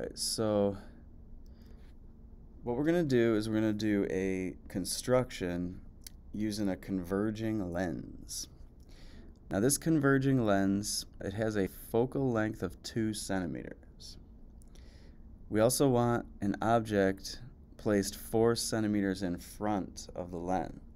right, so what we're going to do is we're going to do a construction using a converging lens. Now this converging lens, it has a focal length of 2 centimeters. We also want an object placed 4 centimeters in front of the lens.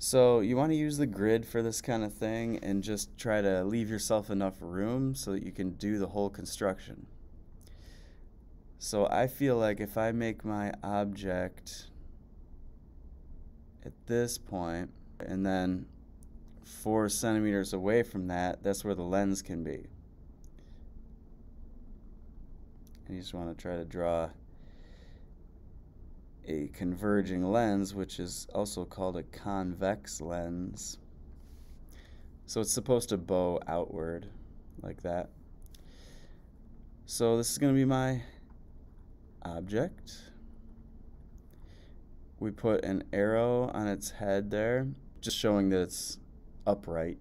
So you want to use the grid for this kind of thing and just try to leave yourself enough room so that you can do the whole construction. So I feel like if I make my object at this point and then four centimeters away from that, that's where the lens can be. And you just want to try to draw a converging lens, which is also called a convex lens. So it's supposed to bow outward like that. So this is going to be my object. We put an arrow on its head there, just showing that it's upright.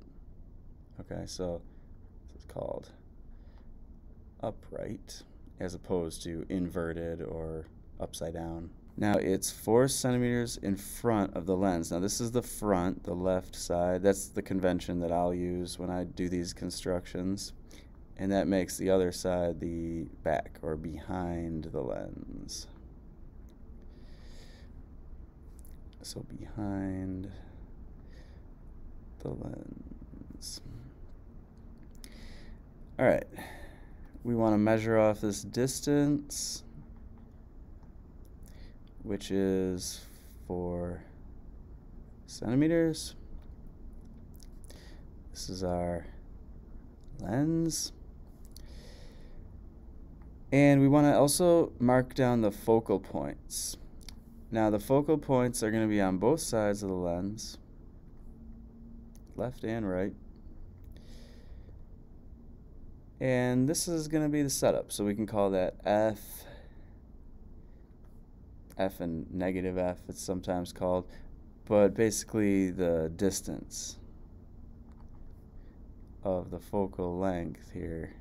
Okay, so it's called upright as opposed to inverted or upside down. Now it's four centimeters in front of the lens. Now this is the front, the left side. That's the convention that I'll use when I do these constructions. And that makes the other side the back or behind the lens. So behind the lens. All right, we want to measure off this distance which is four centimeters. This is our lens. And we want to also mark down the focal points. Now the focal points are going to be on both sides of the lens, left and right. And this is going to be the setup, so we can call that F f and negative f, it's sometimes called, but basically the distance of the focal length here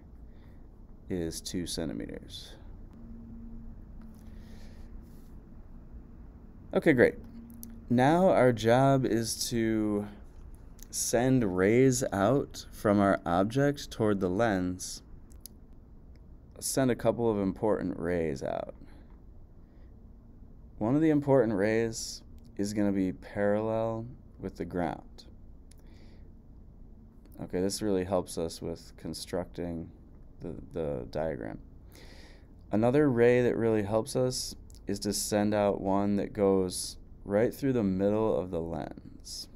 is 2 centimeters. Okay, great. Now our job is to send rays out from our object toward the lens. Send a couple of important rays out. One of the important rays is going to be parallel with the ground. Okay, this really helps us with constructing the, the diagram. Another ray that really helps us is to send out one that goes right through the middle of the lens.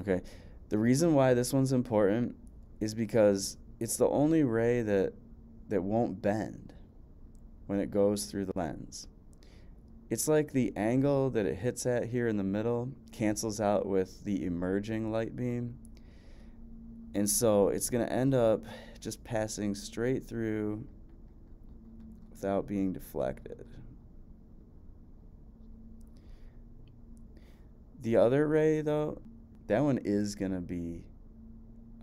Okay, the reason why this one's important is because it's the only ray that that won't bend when it goes through the lens. It's like the angle that it hits at here in the middle cancels out with the emerging light beam. And so it's going to end up just passing straight through without being deflected. The other ray, though, that one is going to be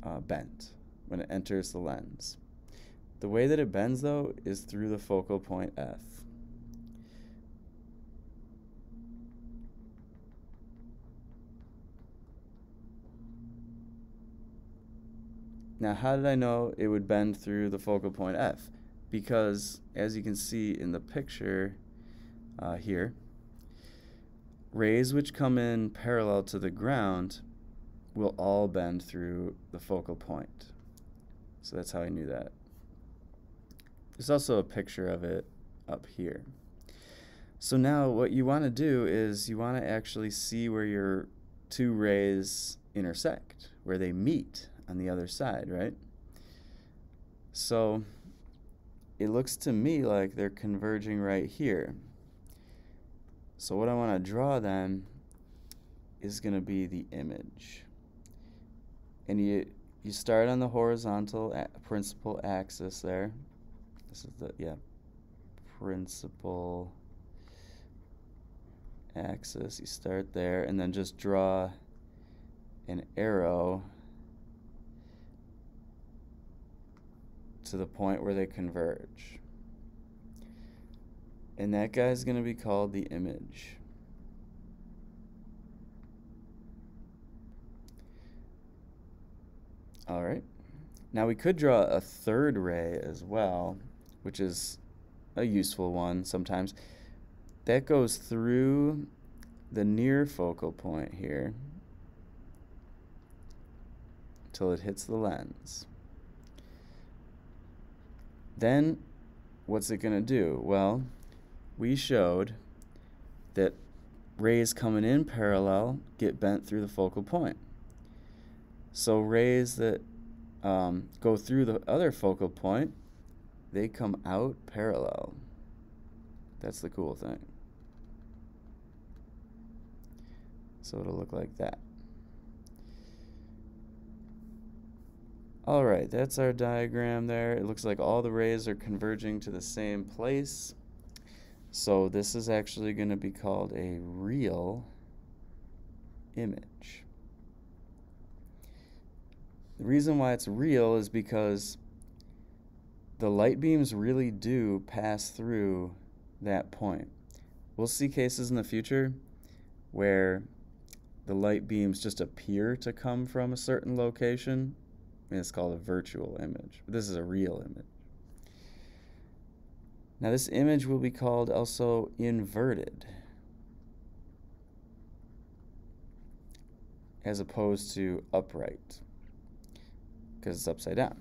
uh, bent when it enters the lens. The way that it bends, though, is through the focal point F. Now, how did I know it would bend through the focal point F? Because, as you can see in the picture uh, here, rays which come in parallel to the ground will all bend through the focal point. So that's how I knew that. There's also a picture of it up here. So now what you want to do is you want to actually see where your two rays intersect, where they meet on the other side, right? So it looks to me like they're converging right here. So what I want to draw then is going to be the image. And you, you start on the horizontal principal axis there. This is the, yeah, principal axis. You start there and then just draw an arrow to the point where they converge. And that guy is going to be called the image. All right. Now we could draw a third ray as well, which is a useful one sometimes. That goes through the near focal point here until it hits the lens. Then what's it going to do? Well, we showed that rays coming in parallel get bent through the focal point. So rays that um, go through the other focal point, they come out parallel. That's the cool thing. So it'll look like that. Alright, that's our diagram there. It looks like all the rays are converging to the same place. So this is actually going to be called a real image. The reason why it's real is because the light beams really do pass through that point. We'll see cases in the future where the light beams just appear to come from a certain location and it's called a virtual image. This is a real image. Now this image will be called also inverted as opposed to upright because it's upside down.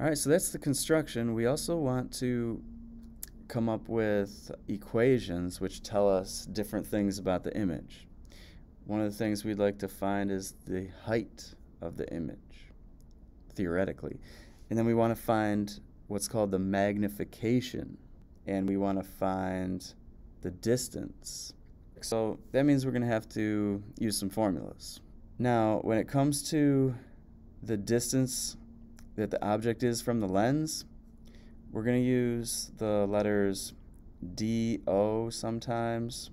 All right, so that's the construction. We also want to come up with equations which tell us different things about the image. One of the things we'd like to find is the height of the image, theoretically. And then we want to find what's called the magnification, and we want to find the distance. So that means we're going to have to use some formulas. Now, when it comes to the distance that the object is from the lens, we're going to use the letters DO sometimes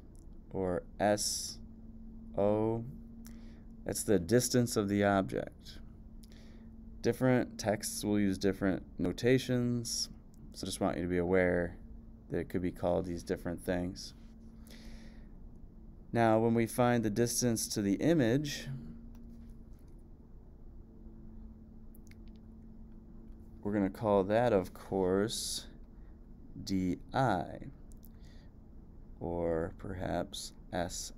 or SO. That's the distance of the object. Different texts will use different notations, so just want you to be aware that it could be called these different things. Now, when we find the distance to the image, we're going to call that, of course, di, or perhaps si.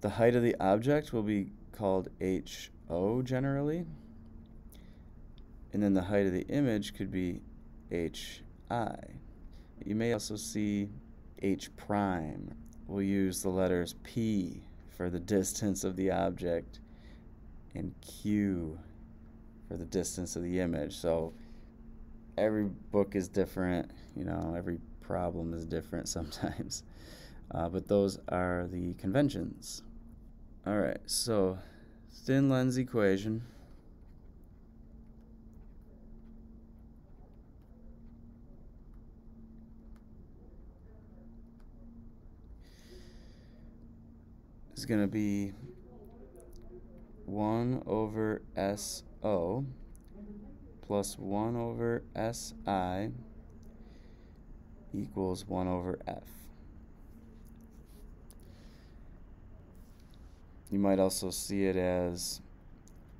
The height of the object will be called ho generally, and then the height of the image could be hi. You may also see h prime. We'll use the letters p for the distance of the object and q for the distance of the image. So every book is different, you know, every problem is different sometimes. Uh, but those are the conventions. All right, so thin lens equation. is going to be 1 over S O plus 1 over Si equals 1 over F. You might also see it as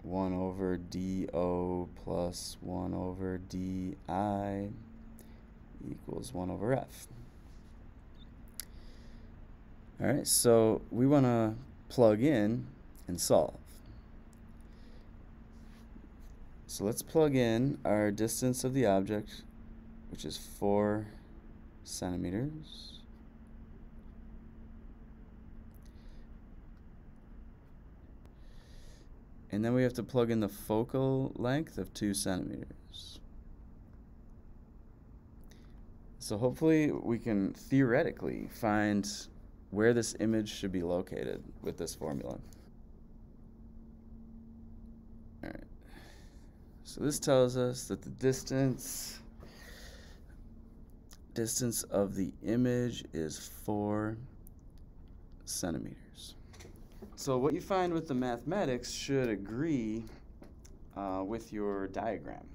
1 over dO plus 1 over di equals 1 over F. All right, so we want to plug in and solve. So let's plug in our distance of the object, which is 4 centimeters. And then we have to plug in the focal length of 2 centimeters. So hopefully we can theoretically find where this image should be located with this formula. All right. So this tells us that the distance distance of the image is 4 centimeters. So what you find with the mathematics should agree uh, with your diagram.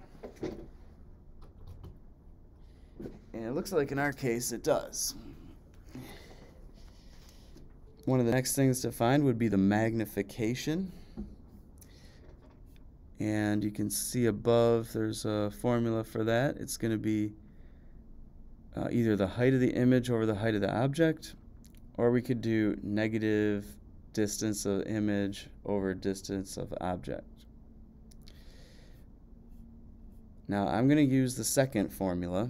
And it looks like in our case it does. One of the next things to find would be the magnification. And you can see above there's a formula for that. It's going to be uh, either the height of the image over the height of the object, or we could do negative distance of image over distance of object. Now I'm going to use the second formula.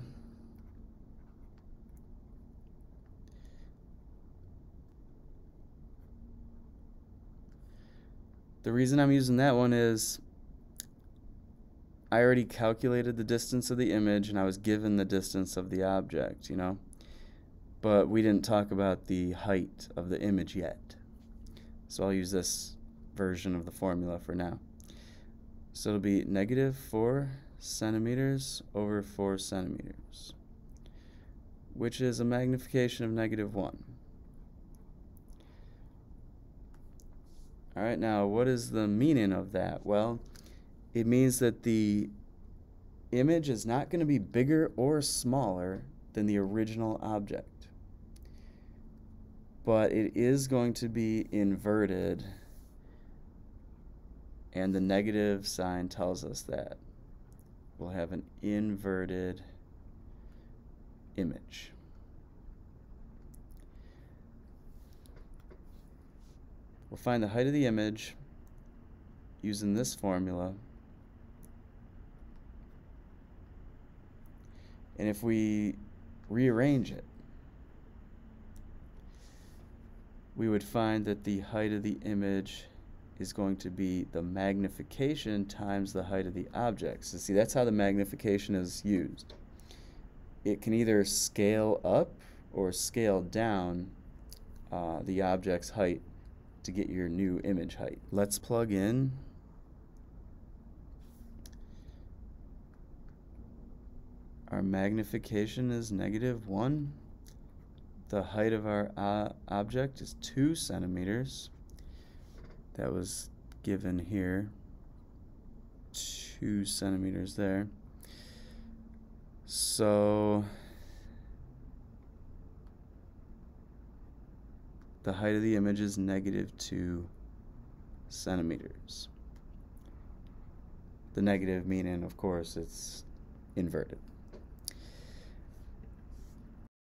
The reason I'm using that one is I already calculated the distance of the image and I was given the distance of the object, you know. But we didn't talk about the height of the image yet. So I'll use this version of the formula for now. So it'll be negative 4 centimeters over 4 centimeters, which is a magnification of negative 1. All right, now what is the meaning of that? Well, it means that the image is not going to be bigger or smaller than the original object. But it is going to be inverted, and the negative sign tells us that. We'll have an inverted image. We'll find the height of the image using this formula. And if we rearrange it, we would find that the height of the image is going to be the magnification times the height of the object. So see, that's how the magnification is used. It can either scale up or scale down uh, the object's height to get your new image height. Let's plug in our magnification is negative 1. The height of our uh, object is 2 centimeters. That was given here. 2 centimeters there. So the height of the image is negative 2 centimeters. The negative meaning, of course, it's inverted.